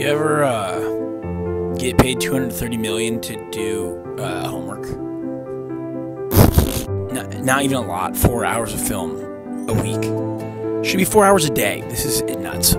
You ever uh, get paid 230 million to do uh, homework? not, not even a lot. Four hours of film a week. Should be four hours a day. This is nuts.